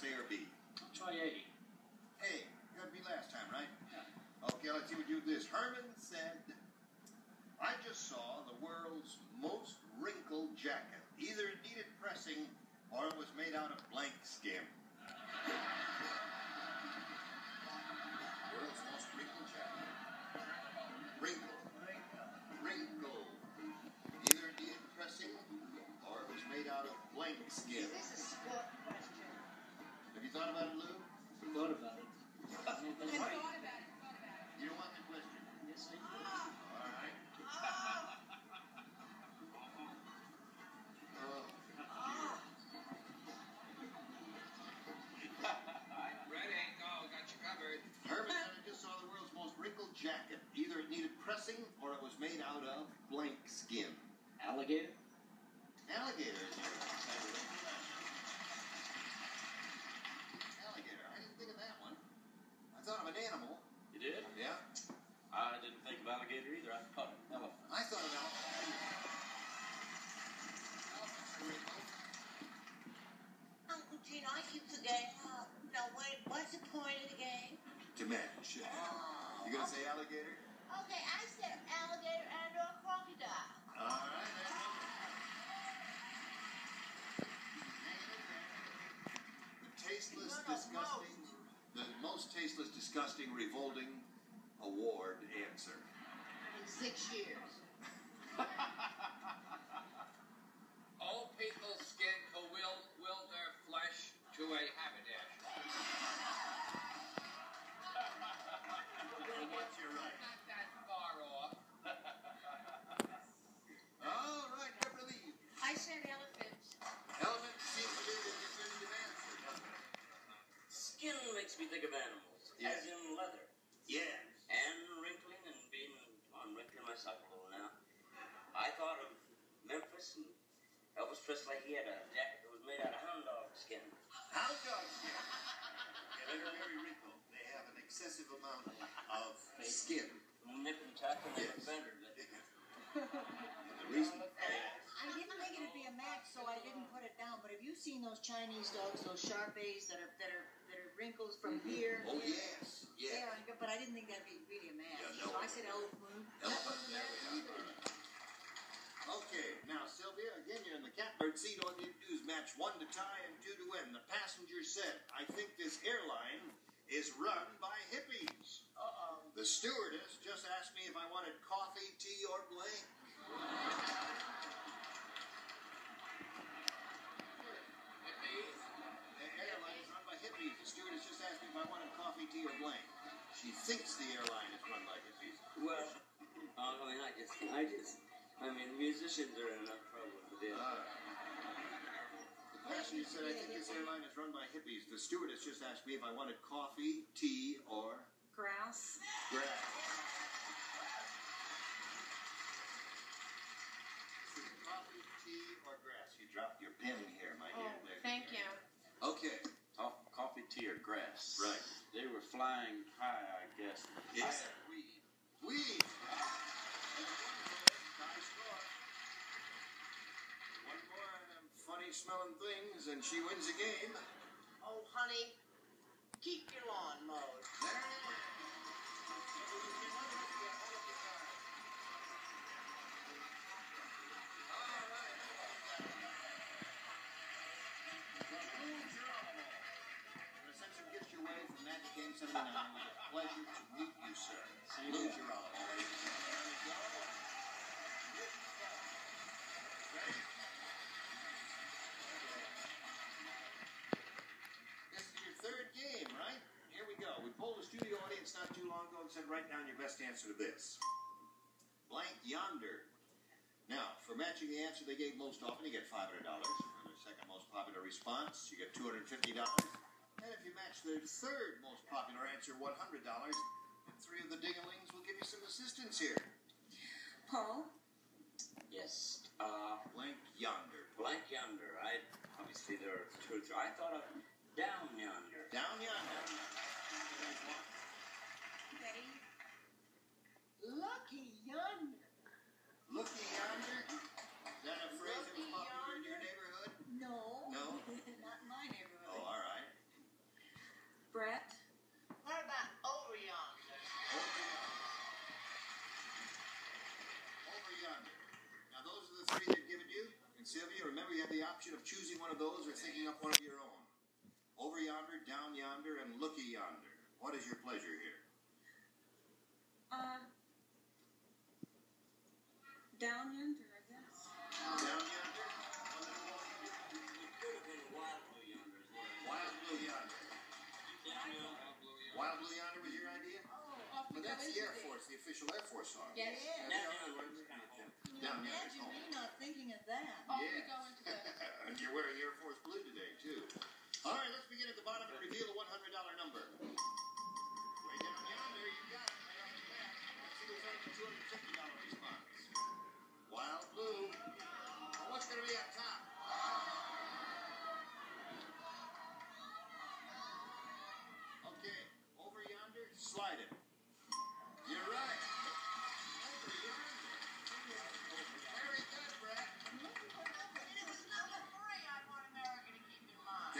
response, A or B? Try A. A. Gotta be last time, right? Yeah. Okay, let's see what you do this. Herman said, I just saw the world's most wrinkled jacket. Either it needed pressing or it was made out of blank skin. Alligator? Alligator. is the. Alligator. I didn't think of that one. I thought of an animal. You did? Yeah. I didn't think of alligator either. I thought of elephant. I thought of elephant. Elephants. Uncle Gene, I keep forgetting. No, wait, what's the point of the game? To match. Oh. You gonna say alligator? Disgusting, the most tasteless, disgusting, revolting award answer. In six years. Skin makes me think of animals, Yeah. as in leather, Yes. and wrinkling and being on wrinkling myself a little now. I thought of Memphis and Elvis Presley. He had a jacket that was made out of hound dog skin. Hound dog skin. Yeah, they're very wrinkled. They have an excessive amount of skin. Nip and tuck and Yes. yes. bandered it. The reason. I didn't think it'd be a match, so I didn't put it down. But have you seen those Chinese dogs, those Shar-Peis that are that that are wrinkles from mm-hmm. here? Oh yes, yeah. but I didn't think that'd be really a match. Yeah, no. So I said elephant. Elephant, there we are. Okay, now Sylvia, again you're in the catbird seat. All you need to do is match one to tie and two to win. The passenger said, "I think this airline is run by hippies." Uh-oh. The stewardess or blank. She thinks the airline is run by hippies. Well, uh, I mean, I just, I just, I mean, musicians are in enough trouble with this. Ah. The passenger said, I think this airline is run by hippies. The stewardess just asked me if I wanted coffee, tea, or Grouse. grass. Coffee, tea, or grass. You dropped your pen here, my dear. Oh, There thank go. you. Okay. Co- Coffee, tea, or grass. Right. They were flying high, I guess. Yes. I had weed. Weed. One more of them funny smelling things, and she wins the game. Oh, honey, studio audience not too long ago and said, write down your best answer to this. Blank yonder. Now, for matching the answer they gave most often, you get $500. For the second most popular response, you get $250. And if you match the third most popular answer, $100, and three of the dinglings will give you some assistance here. Paul. Yes. Uh, Blank yonder. blank yonder. I obviously there are two or three. I thought of down yonder. Down yonder. There's one. Betty. Lucky yonder. Looky yonder. Is that a phrase that was Looky popular in your yonder? neighborhood? No. No? Not in my neighborhood. Oh, all right. option of choosing one of those or thinking up one of your own. Over yonder, down yonder, and looky yonder. What is your pleasure here? Uh, down yonder, I guess. Down yonder? It could have been Wild Blue Yonder. is Wild blue yonder. was. Yonder. Wild blue yonder was your idea? Oh, off But we go that's the Air Force, the official Air Force song. Yes. Yeah. Down yonder was kind of home. Can you Down yonder. imagine me not thinking of that? Off we Yes. You're wearing Air Force Blue today, too. All right, let's begin at the bottom and reveal the $100 number. Way down yonder, you got it. Let's see on the $250 response. Wild Blue. What's going to be up top? Okay, over yonder, slide it.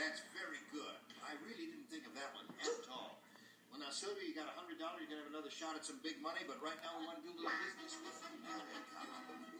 That's very good. I really didn't think of that one at all. Well, now, Sylvia, you got a hundred dollars. You're gonna have another shot at some big money, but right now we want to do a little business with America.